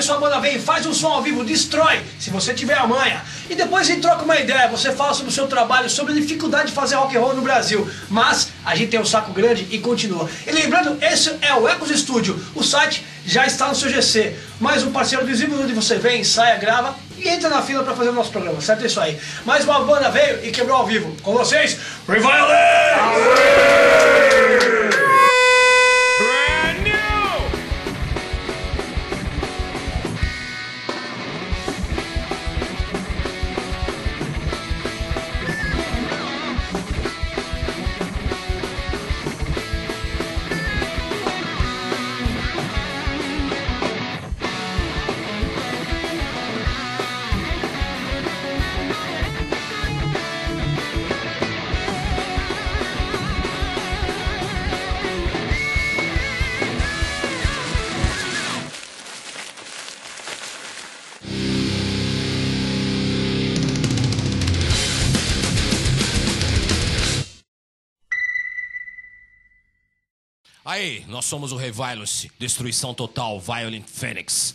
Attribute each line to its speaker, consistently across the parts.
Speaker 1: que sua banda vem, faz um som ao vivo, destrói, se você tiver a manha. E depois a troca uma ideia, você fala sobre o seu trabalho, sobre a dificuldade de fazer rock and roll no Brasil. Mas a gente tem um saco grande e continua. E lembrando, esse é o Ecos Studio, o site já está no seu GC. Mais um parceiro visível onde você vem, ensaia, grava e entra na fila para fazer o nosso programa, certo? É isso aí. Mais uma banda veio e quebrou ao vivo. Com vocês, Reviolate!
Speaker 2: Aí, nós somos o Reviolence, Destruição Total, Violent Phoenix.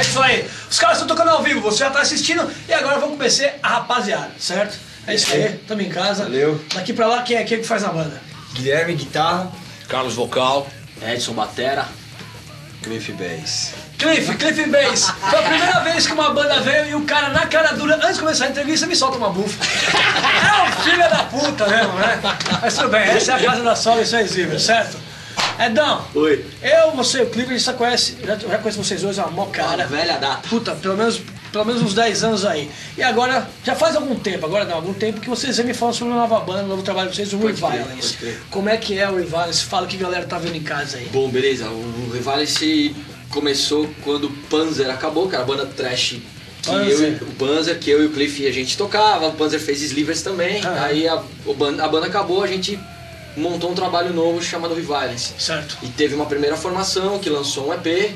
Speaker 2: É isso aí. Os caras estão tocando ao vivo, você já está assistindo e agora vamos conhecer a rapaziada, certo? É isso aí, estamos em casa.
Speaker 3: Valeu.
Speaker 1: Daqui pra lá, quem é, quem é que faz a banda?
Speaker 3: Guilherme Guitarra,
Speaker 2: Carlos Vocal.
Speaker 4: Edson Batera.
Speaker 3: Cliff Bass.
Speaker 1: Cliff, Cliff Bass. Foi a primeira vez que uma banda veio e o cara na cara dura, antes de começar a entrevista, me solta uma bufa. É um filho da puta mesmo, né? Mas tudo bem, essa é a casa da sogra, isso é exível, certo? Edão,
Speaker 4: Oi.
Speaker 1: eu, você e o Cliff, a gente já conhece, já, já conheço vocês dois há uma mó cara.
Speaker 4: Velha data.
Speaker 1: Puta, pelo menos, pelo menos uns 10 anos aí. E agora, já faz algum tempo, agora não, algum tempo que vocês me falam sobre uma nova banda, um novo trabalho de vocês, o
Speaker 4: crer.
Speaker 1: Como é que é o Reviolence? Fala que a galera tá vendo em casa aí.
Speaker 4: Bom, beleza. O Revivalence começou quando o Panzer acabou, que era a banda trash. Que
Speaker 1: Panzer.
Speaker 4: eu, o Panzer, que eu e o Cliff a gente tocava, o Panzer fez Slivers também.
Speaker 1: Ah.
Speaker 4: Aí a, a banda acabou, a gente montou um trabalho novo chamado Revivalence.
Speaker 1: Certo.
Speaker 4: E teve uma primeira formação que lançou um EP,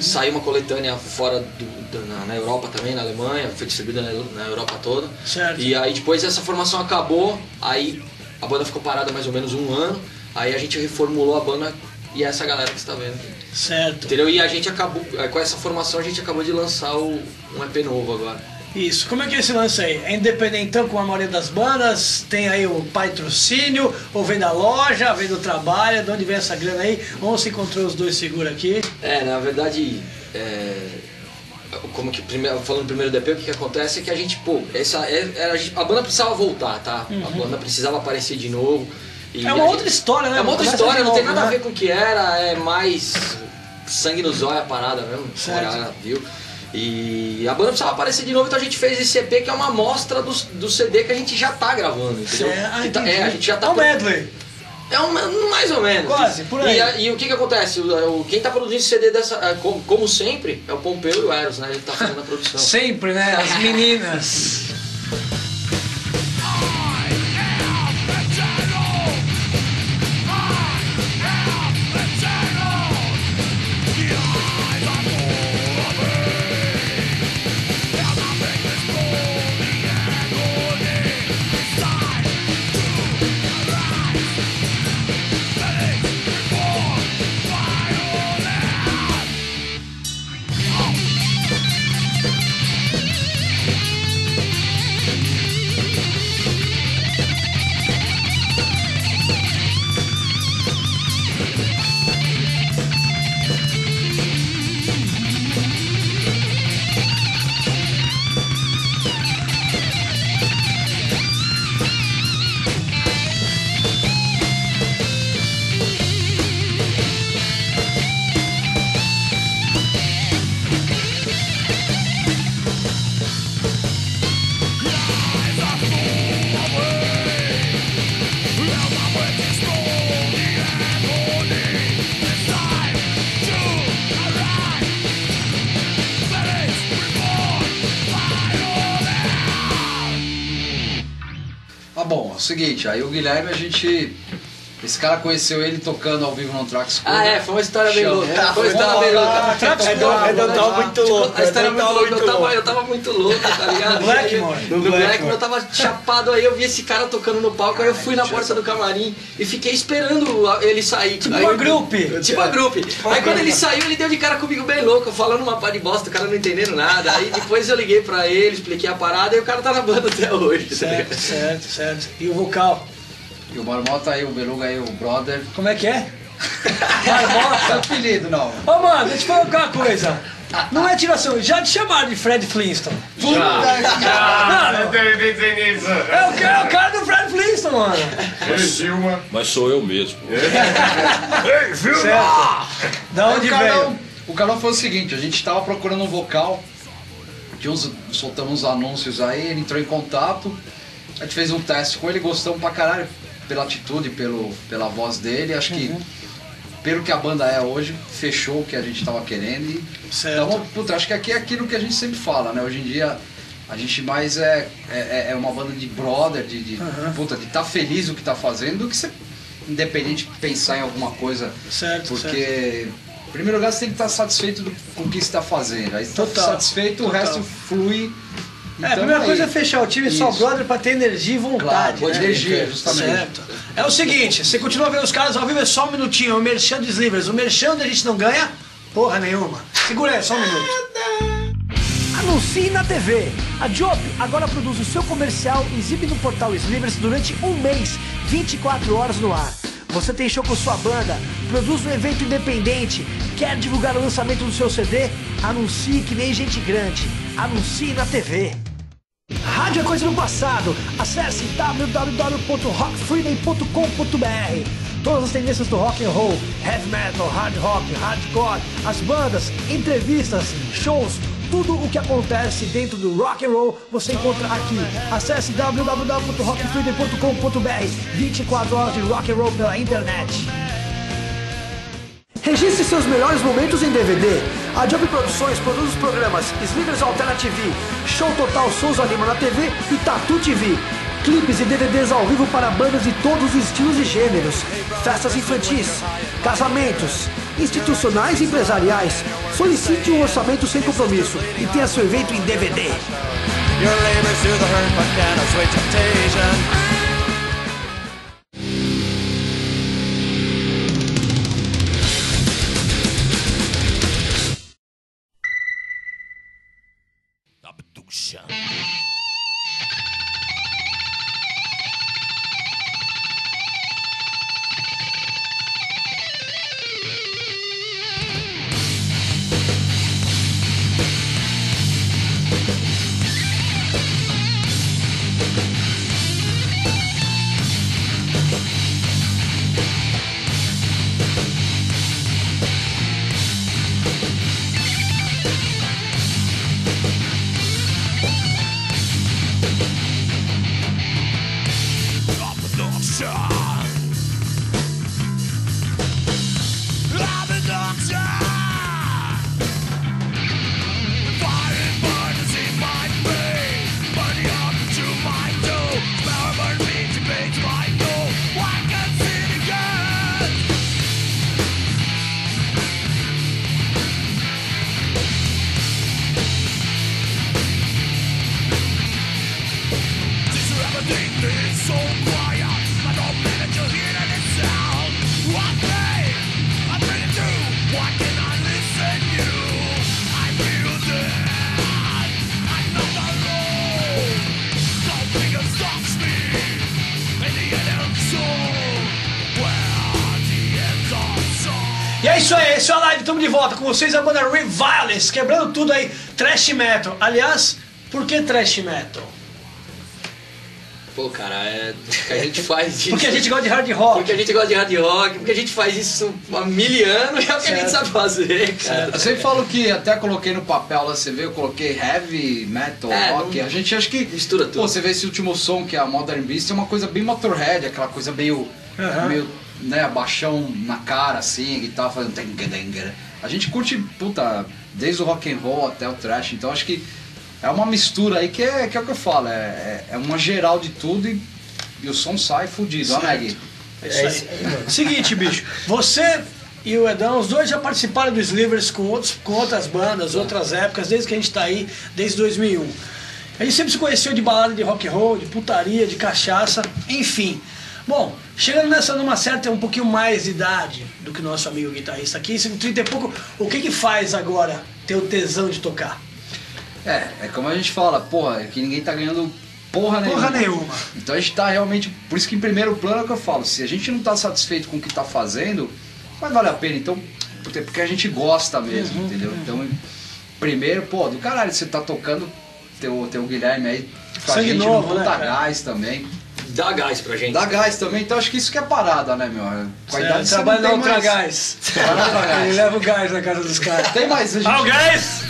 Speaker 4: saiu uma coletânea fora do- da- na, na Europa também, na Alemanha, foi distribuída na, na Europa toda.
Speaker 1: Certo.
Speaker 4: E aí depois essa formação acabou, aí a banda ficou parada mais ou menos um ano, aí a gente reformulou a banda e é essa galera que você tá vendo.
Speaker 1: Certo.
Speaker 4: Entendeu? E a gente acabou, eh, com essa formação a gente acabou de lançar o, um EP novo agora.
Speaker 1: Isso. Como é que é esse lance aí? É independentão com a maioria das bandas? Tem aí o patrocínio? Ou vem da loja? Vem do trabalho? De onde vem essa grana aí? Onde se encontrou os dois seguros aqui?
Speaker 4: É, na verdade, é, como que primeiro, falando primeiro do EP, o que, que acontece é que a gente, pô, essa, é- a gente- a banda precisava voltar, tá? A banda precisava aparecer de novo.
Speaker 1: É
Speaker 4: a
Speaker 1: uma
Speaker 4: gente-
Speaker 1: outra história, né?
Speaker 4: É uma outra
Speaker 1: Começa
Speaker 4: história, não tem
Speaker 1: novo,
Speaker 4: nada a
Speaker 1: né?
Speaker 4: ver com o que era, é mais sangue no zóio a parada mesmo.
Speaker 1: Certo.
Speaker 4: a viu. E a banda precisava aparecer de novo, então a gente fez esse EP que é uma amostra do, do CD que a gente já tá gravando, entendeu?
Speaker 1: É, ah,
Speaker 4: tá- é, a gente já tá
Speaker 1: É um medley.
Speaker 4: é um, mais ou menos.
Speaker 1: Quase, por aí.
Speaker 4: E, e o que que acontece? O, o- quem tá produzindo esse CD dessa, é, como, como sempre, é o Pompeu e o Eros, né? Ele tá fazendo a produção.
Speaker 1: Sempre, né? As meninas.
Speaker 5: seguinte, aí o Guilherme, a gente. Esse cara conheceu ele tocando ao vivo no Trax
Speaker 4: Ah, é, foi uma história bem louca. Foi uma história bem louca.
Speaker 1: Trax
Speaker 3: É, eu eu tava muito louco.
Speaker 4: A história é muito
Speaker 3: eu
Speaker 4: louca, eu tava, eu tava muito louco, tá ligado?
Speaker 1: Blackmore.
Speaker 4: No,
Speaker 3: No
Speaker 4: Blackmore,
Speaker 3: Blackmore.
Speaker 4: eu tava chapado aí, eu vi esse cara tocando no palco, aí eu fui na porta do camarim e fiquei esperando ele sair.
Speaker 1: Tipo
Speaker 4: Aí
Speaker 1: uma
Speaker 4: eu-
Speaker 1: grupe.
Speaker 4: Tipo a grupo. Aí quando ele saiu, ele deu de cara comigo bem louco, falando uma pá de bosta, o cara não entendendo nada. Aí depois eu liguei pra ele, expliquei a parada e o cara tá na banda até hoje. tá
Speaker 1: Certo, certo, certo. E o vocal?
Speaker 5: E o Marmota aí, o Beluga aí, o brother.
Speaker 1: Como é que é?
Speaker 5: Marmota, apelido, não.
Speaker 1: Ô, mano, deixa eu te falar uma coisa. Não é tiração, já te chamaram de Fred Flintstone.
Speaker 5: Puta
Speaker 1: Mano,
Speaker 6: Eu dizer nisso.
Speaker 1: é o, ca- é o cara do Fred Flintstone, mano.
Speaker 6: Ei, Gilma.
Speaker 7: Mas sou eu mesmo.
Speaker 6: Ei, Gilma!
Speaker 1: Da onde
Speaker 5: o Carlão,
Speaker 1: veio?
Speaker 5: o Carlão foi o seguinte, a gente tava procurando um vocal, tinha uns, soltamos uns anúncios aí, ele entrou em contato, a gente fez um teste com ele, gostamos pra caralho pela atitude, pelo, pela voz dele, acho que
Speaker 1: Uhum.
Speaker 5: pelo que a banda é hoje, fechou o que a gente tava querendo e
Speaker 1: Certo.
Speaker 5: então, puta, acho que aqui é aquilo que a gente sempre fala, né? Hoje em dia a gente mais é, é, é uma banda de brother, de, de
Speaker 1: Uhum.
Speaker 5: puta, de estar feliz do que tá fazendo, do que você, independente de pensar em alguma coisa
Speaker 1: Certo,
Speaker 5: porque, em primeiro lugar, você tem que estar satisfeito do- com o que você está fazendo. Aí você está
Speaker 1: Total,
Speaker 5: satisfeito, o
Speaker 1: total.
Speaker 5: resto flui.
Speaker 1: É, a primeira
Speaker 5: aí.
Speaker 1: coisa é fechar o time só
Speaker 5: Isso.
Speaker 1: brother pra ter energia e vontade.
Speaker 5: Claro,
Speaker 1: né?
Speaker 5: energia, justamente.
Speaker 1: Certo. É o seguinte, você continua vendo os caras ao vivo, é só um minutinho, é o merchan dos livros. O merchan onde a gente não ganha porra nenhuma. Segura aí, só um minuto. Anuncie na TV. A Job agora produz o seu comercial e exibe no portal Slivers durante um mês, 24 horas no ar. Você tem show com sua banda, produz um evento independente, quer divulgar o lançamento do seu CD? Anuncie que nem gente grande. Anuncie na TV. Rádio é coisa do passado. Acesse www.rockfreeway.com.br. Todas as tendências do rock and roll, heavy metal, hard rock, hardcore, as bandas, entrevistas, shows, tudo o que acontece dentro do rock and roll você encontra aqui. Acesse www.rockfreeway.com.br. 24 horas de rock and roll pela internet. Registre seus melhores momentos em DVD. A Job Produções produz os programas Slivers Alternative, Show Total Souza Lima na TV e Tatu TV. Clipes e DVDs ao vivo para bandas de todos os estilos e gêneros. Festas infantis, casamentos, institucionais e empresariais. Solicite um orçamento sem compromisso e tenha seu evento em DVD. Volta com vocês, a banda Revivalist, quebrando tudo aí, trash metal. Aliás, por que trash metal?
Speaker 4: Pô, cara, é. que a gente faz isso.
Speaker 1: Porque a gente gosta de hard rock.
Speaker 4: Porque a gente gosta de hard rock, porque a gente faz isso há mil anos e é o que a gente sabe fazer, cara.
Speaker 5: Eu sempre falo que até coloquei no papel lá, você vê, eu coloquei heavy, metal,
Speaker 4: É,
Speaker 5: rock.
Speaker 4: não-
Speaker 5: A gente acha que.
Speaker 4: Mistura tudo.
Speaker 5: Pô, você vê esse último som que é a Modern Beast, é uma coisa bem Motorhead, aquela coisa meio.
Speaker 1: Aham.
Speaker 5: meio, né, baixão na cara, assim, e tal, fazendo. A gente curte, puta, desde o rock and roll até o trash, então acho que é uma mistura aí que é, que é o que eu falo, é, é, é uma geral de tudo e, e o som sai fudido, ó, Meg.
Speaker 1: É isso aí. Seguinte, bicho, você e o Edão, os dois já participaram do Slivers com, outros, com outras bandas, outras épocas, desde que a gente tá aí, desde 2001. A gente sempre se conheceu de balada de rock and roll, de putaria, de cachaça, enfim. Bom, chegando nessa numa certa, um pouquinho mais de idade do que o nosso amigo guitarrista aqui, esse 30 e pouco, o que que faz agora ter o tesão de tocar?
Speaker 5: É, é como a gente fala, porra, é que ninguém tá ganhando porra nenhuma.
Speaker 1: Porra nenhuma.
Speaker 5: Então a gente tá realmente. Por isso que em primeiro plano é o que eu falo, se a gente não tá satisfeito com o que tá fazendo, vai valer a pena. Então, porque porque a gente gosta mesmo,
Speaker 1: Uhum,
Speaker 5: entendeu? Então, em primeiro, pô, do caralho, você tá tocando, teu, teu Guilherme aí com a
Speaker 1: Sangue
Speaker 5: gente
Speaker 1: novo,
Speaker 5: no
Speaker 1: né?
Speaker 5: Gás também.
Speaker 4: Dá gás pra gente.
Speaker 5: Dá gás também, então acho que isso que é parada, né, meu? Com a idade você
Speaker 1: trabalha
Speaker 5: não tem mais...
Speaker 1: Ultragás. Ele leva o gás na casa dos caras.
Speaker 5: Tem mais, a gente...
Speaker 1: Ah, o gás!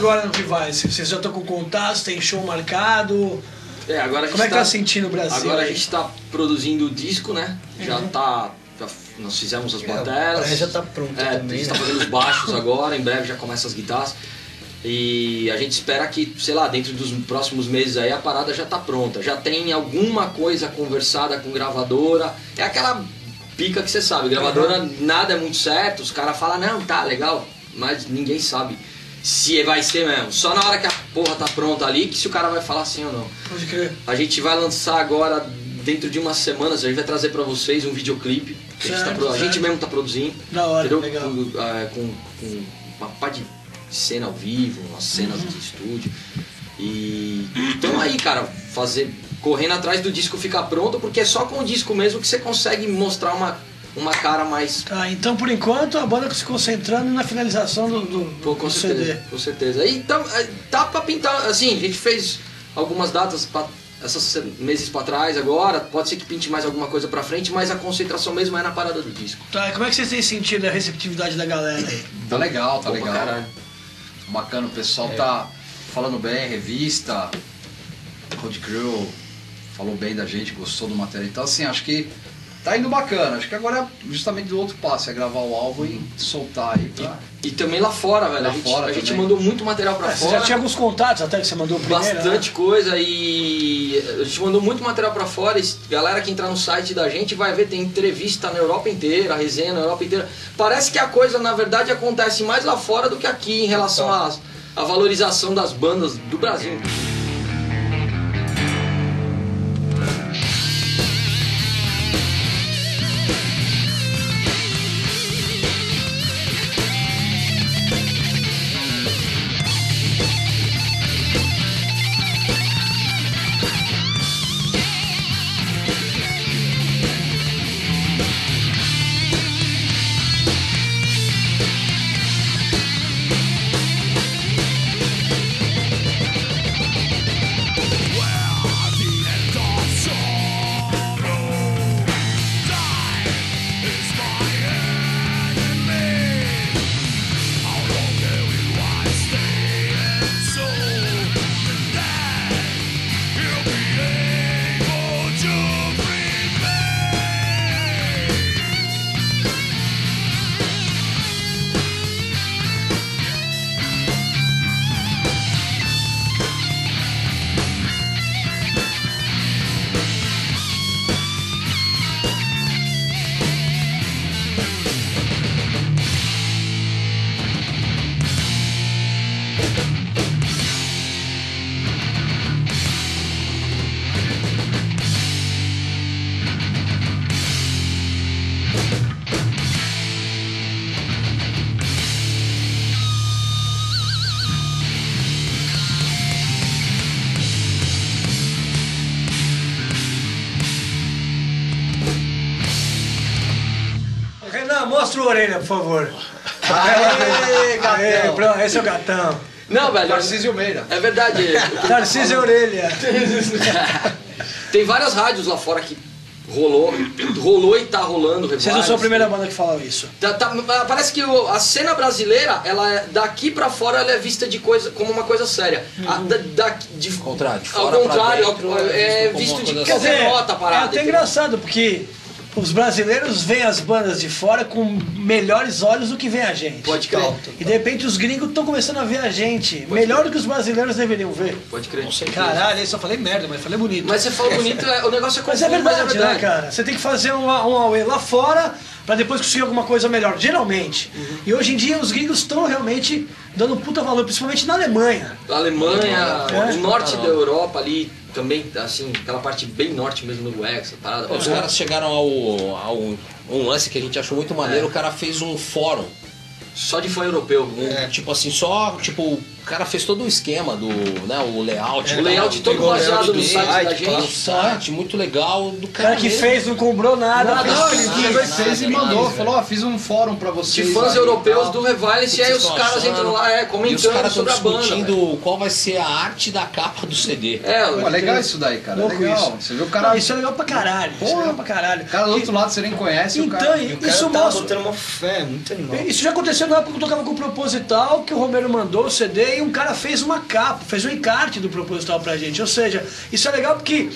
Speaker 1: Agora no Rivais? Vocês já estão com contatos, tem show marcado?
Speaker 4: É, agora a
Speaker 1: Como é que
Speaker 4: tá,
Speaker 1: tá sentindo o Brasil?
Speaker 4: Agora a
Speaker 1: aí?
Speaker 4: gente tá produzindo o disco, né? Já
Speaker 1: Uhum.
Speaker 4: tá. já- nós fizemos as
Speaker 3: É,
Speaker 4: bateras.
Speaker 3: a já tá pronta
Speaker 4: É,
Speaker 3: também,
Speaker 4: a gente tá
Speaker 3: né?
Speaker 4: fazendo os baixos agora, em breve já começa as guitarras. E a gente espera que, sei lá, dentro dos próximos meses aí a parada já tá pronta. Já tem alguma coisa conversada com gravadora. É aquela pica que você sabe, gravadora nada é muito certo, os caras falam, não, tá legal, mas ninguém sabe se vai ser mesmo. Só na hora que a porra tá pronta ali que se o cara vai falar sim ou não.
Speaker 1: Pode crer.
Speaker 4: A gente vai lançar agora, dentro de umas semanas, a gente vai trazer pra vocês um videoclipe. que a, gente tá
Speaker 1: Certo,
Speaker 4: pro- a
Speaker 1: certo.
Speaker 4: gente mesmo tá produzindo.
Speaker 1: Da hora,
Speaker 4: entendeu?
Speaker 1: legal.
Speaker 4: Com, ah, com, com uma parte de cena ao vivo, umas cenas
Speaker 1: Uhum.
Speaker 4: de estúdio. E então aí, cara, fazer. correndo atrás do disco ficar pronto, porque é só com o disco mesmo que você consegue mostrar uma, uma cara mais.
Speaker 1: Tá, então por enquanto a banda se concentrando na finalização do, do,
Speaker 4: Pô, com
Speaker 1: do
Speaker 4: certeza,
Speaker 1: CD.
Speaker 4: com certeza. E então, é, tá pra pintar, assim, a gente fez algumas datas pra, essas se- meses pra trás agora, pode ser que pinte mais alguma coisa pra frente, mas a concentração mesmo é na parada do disco.
Speaker 1: Tá, e como é que vocês têm sentido a receptividade da galera aí?
Speaker 5: Tá legal, tá legal.
Speaker 4: caralho.
Speaker 5: Bacana, o pessoal tá falando bem, revista, Road Crew falou bem da gente, gostou do material. Então assim, acho que tá indo bacana. Acho que agora é justamente do outro passo, é gravar o álbum e soltar aí pra.
Speaker 4: E também lá fora, velho.
Speaker 5: Lá
Speaker 4: a gente,
Speaker 5: fora
Speaker 4: a gente mandou muito material pra
Speaker 1: É, você
Speaker 4: fora.
Speaker 1: já tinha alguns contatos até que você mandou o primeiro,
Speaker 4: Bastante
Speaker 1: né?
Speaker 4: coisa e a gente mandou muito material pra fora. E galera que entrar no site da gente vai ver, tem entrevista na Europa inteira, resenha na Europa inteira. Parece que a coisa, na verdade, acontece mais lá fora do que aqui em relação à valorização das bandas do Brasil.
Speaker 1: Favor.
Speaker 5: Aê,
Speaker 1: Aê,
Speaker 5: gatão.
Speaker 1: pronto, esse é o gatão.
Speaker 4: Não, velho.
Speaker 5: Tarcísio Meira.
Speaker 4: É verdade.
Speaker 1: Tarcísio é orelha.
Speaker 4: Tem várias rádios lá fora que rolou, rolou e tá rolando.
Speaker 1: Vocês não são a primeira banda que fala isso.
Speaker 4: Tá- tá- parece que o- a cena brasileira, ela é- daqui pra fora, ela é vista de coisa, como uma coisa séria. A- da, da- de,
Speaker 8: contrário, de
Speaker 4: ao contrário,
Speaker 8: dentro,
Speaker 4: ao- é
Speaker 8: é visto
Speaker 4: de que
Speaker 8: coisa
Speaker 4: é a parada.
Speaker 1: é até
Speaker 4: entendeu?
Speaker 1: engraçado, porque os brasileiros veem as bandas de fora com melhores olhos do que vem a gente.
Speaker 4: Pode crer.
Speaker 1: E de repente os gringos estão começando a ver a gente. melhor do que os brasileiros deveriam ver.
Speaker 4: Pode crer.
Speaker 1: Caralho, eu só falei merda, mas falei bonito.
Speaker 4: Mas você fala bonito, é- o negócio é
Speaker 1: Mas é
Speaker 4: confuso,
Speaker 1: verdade, né, cara? Você tem que fazer um, um away lá fora pra depois conseguir alguma coisa melhor, geralmente.
Speaker 4: Uhum.
Speaker 1: E hoje em dia os gringos estão realmente dando puta valor, principalmente na Alemanha.
Speaker 4: A Alemanha,
Speaker 1: É.
Speaker 4: o norte da Europa ali, também, assim, aquela parte bem norte mesmo no Noruega, essa parada.
Speaker 8: Os caras chegaram ao, ao um lance que a gente achou muito maneiro, o cara fez um fórum.
Speaker 4: Só de fã europeu.
Speaker 8: Um, Tipo assim, só, tipo, cara fez todo o esquema do, né, o layout.
Speaker 4: O layout todo baseado no site da gente.
Speaker 8: site, muito legal do
Speaker 1: O
Speaker 8: cara
Speaker 1: cara que
Speaker 8: mesmo.
Speaker 1: fez não cobrou nada.
Speaker 4: Nada,
Speaker 1: fez
Speaker 5: Não,
Speaker 1: o
Speaker 5: ele ele fez e
Speaker 8: nada,
Speaker 5: mandou.
Speaker 8: nada.
Speaker 5: Falou, ó, fiz um fórum pra vocês.
Speaker 4: De fãs
Speaker 5: aí,
Speaker 4: europeus
Speaker 5: tal.
Speaker 4: do Revivalence, e aí os caras entram lá, é?
Speaker 8: E os
Speaker 4: comentando
Speaker 8: caras estão
Speaker 4: sobre a banda.
Speaker 8: discutindo qual vai ser a arte da capa do CD.
Speaker 4: É,
Speaker 5: Pô, legal isso daí, cara.
Speaker 1: Louco
Speaker 5: legal.
Speaker 1: isso.
Speaker 5: Você viu o cara.
Speaker 1: Isso é legal pra caralho. Isso é
Speaker 5: Porra.
Speaker 1: legal pra caralho.
Speaker 5: O cara do outro lado você nem conhece. o
Speaker 1: Então,
Speaker 5: cara...
Speaker 3: E o cara
Speaker 1: isso
Speaker 3: tá
Speaker 1: mostra.
Speaker 3: botando uma fé, muito animal.
Speaker 1: Isso já aconteceu na época que eu tocava com o Proposital, que o Romero mandou o CD um cara fez uma capa, fez um encarte do Proposital pra gente. Ou seja, isso é legal porque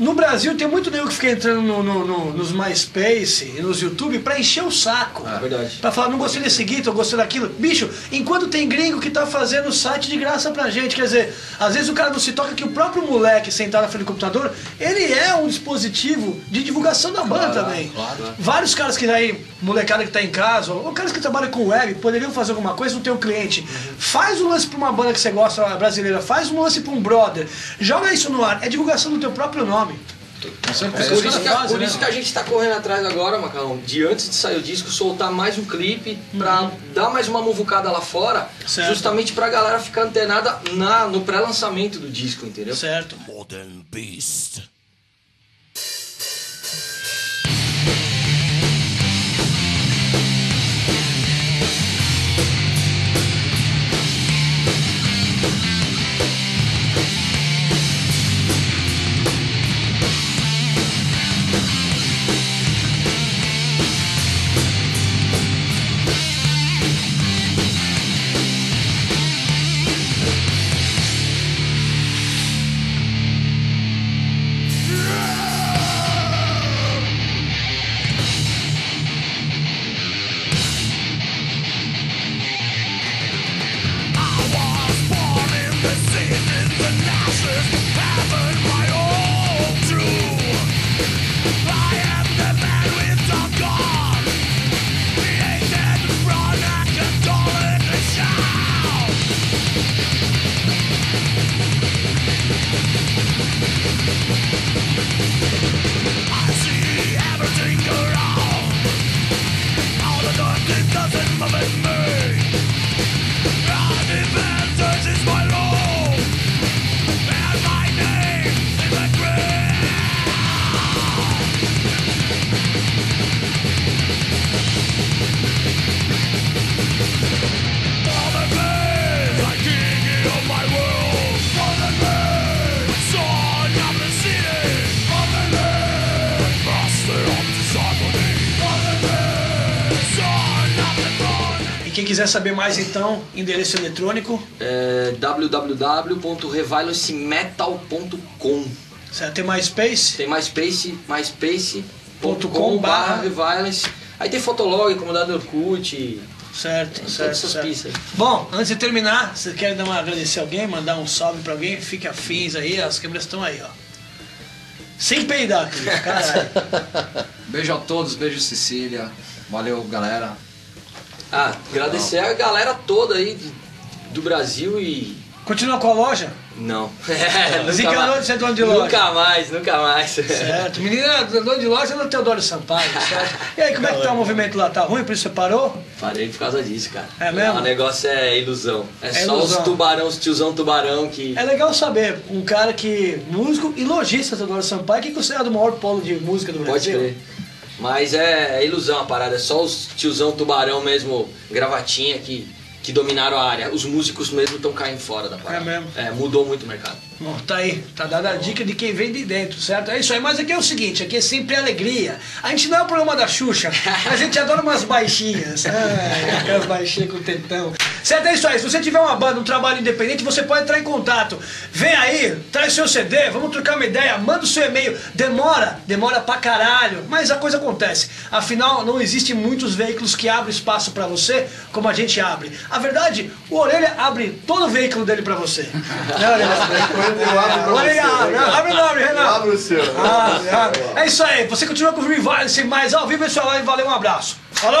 Speaker 1: no Brasil tem muito nego que fica entrando no, no- no- nos MySpace e nos YouTube pra encher o saco.
Speaker 4: É verdade.
Speaker 1: Pra falar, não gostei desse guitar, eu gostei daquilo. Bicho, enquanto tem gringo que tá fazendo o site de graça pra gente, quer dizer, às vezes o cara não se toca que o próprio moleque sentado na frente do computador, ele é um dispositivo de divulgação da banda também. Vários caras que aí, molecada que tá em casa, ou caras que trabalham com web, poderiam fazer alguma coisa, não tem um cliente. Faz um lance pra uma banda que você gosta brasileira, faz um lance pra um brother, joga isso no ar, é divulgação do teu próprio nome.
Speaker 5: Com certeza.
Speaker 4: Por isso, que,
Speaker 1: fase,
Speaker 4: por
Speaker 1: né?
Speaker 4: isso que a gente tá correndo atrás agora, Macalão, de antes de sair o disco, soltar mais um clipe pra dar mais uma muvucada lá fora,
Speaker 1: Certo.
Speaker 4: justamente pra galera ficar antenada na, no pré-lançamento do disco, entendeu?
Speaker 1: Certo.
Speaker 2: Modern Beast.
Speaker 1: Quiser saber mais então, endereço eletrônico,
Speaker 4: É www.revilencemetal.com
Speaker 1: certo? tem MySpace,
Speaker 4: Tem MySpace, myspace.com
Speaker 1: barra.
Speaker 4: Reviolence. Aí tem Fotolog, comunidade Orkut,
Speaker 1: certo,
Speaker 4: todas
Speaker 1: certo,
Speaker 4: essas
Speaker 1: certo.
Speaker 4: pistas.
Speaker 1: Bom, antes de terminar, você quer dar uma, agradecer alguém, mandar um salve pra alguém? Fique afins aí, as câmeras estão aí, ó. Sem peidar, Cris, caralho.
Speaker 5: Beijo a todos, beijo Cecília. Valeu, galera.
Speaker 4: Ah, agradecer a galera toda aí do Brasil e.
Speaker 1: Continua com a loja?
Speaker 4: Não. É,
Speaker 1: Desencanou
Speaker 4: mais.
Speaker 1: de ser dono de loja.
Speaker 4: Nunca mais, nunca mais.
Speaker 1: Certo. Menina, dono de loja é no Teodoro Sampaio, certo? E aí, como é que tá o movimento lá? Tá ruim, por isso você parou?
Speaker 4: Parei por causa disso, cara.
Speaker 1: É mesmo?
Speaker 4: O negócio é ilusão. É,
Speaker 1: É
Speaker 4: só
Speaker 1: ilusão.
Speaker 4: os tubarão, os tiozão tubarão que.
Speaker 1: É legal saber, um cara que, músico e lojista do Teodoro Sampaio, que é considerado o maior polo de música do
Speaker 4: Pode
Speaker 1: Brasil.
Speaker 4: crer. Mas é, é ilusão a parada, é só os tiozão tubarão mesmo, gravatinha que, que dominaram a área. Os músicos mesmo estão caindo fora da parada.
Speaker 1: É mesmo?
Speaker 4: É, mudou muito o mercado.
Speaker 1: Bom, tá aí, tá dada a dica de quem vem de dentro, certo? É isso aí, mas aqui é o seguinte, aqui é sempre alegria. A gente não é o programa da Xuxa, a gente adora umas baixinhas. Ai, aquelas baixinhas com tetão. Certo, é isso aí. Se você tiver uma banda, um trabalho independente, você pode entrar em contato. Vem aí, traz seu CD, vamos trocar uma ideia, manda o seu e-mail. Demora, demora pra caralho, mas a coisa acontece. Afinal, não existem muitos veículos que abrem espaço pra você como a gente abre. A verdade, o Orelha abre todo o veículo dele pra você. Né, Orelha?
Speaker 9: Eu abro você.
Speaker 1: abre, abre não abre, Renan.
Speaker 9: Abre o seu.
Speaker 1: Ah, é isso aí, você continua com o Revival sem mais ao vivo, pessoal, e valeu, um abraço. Falou!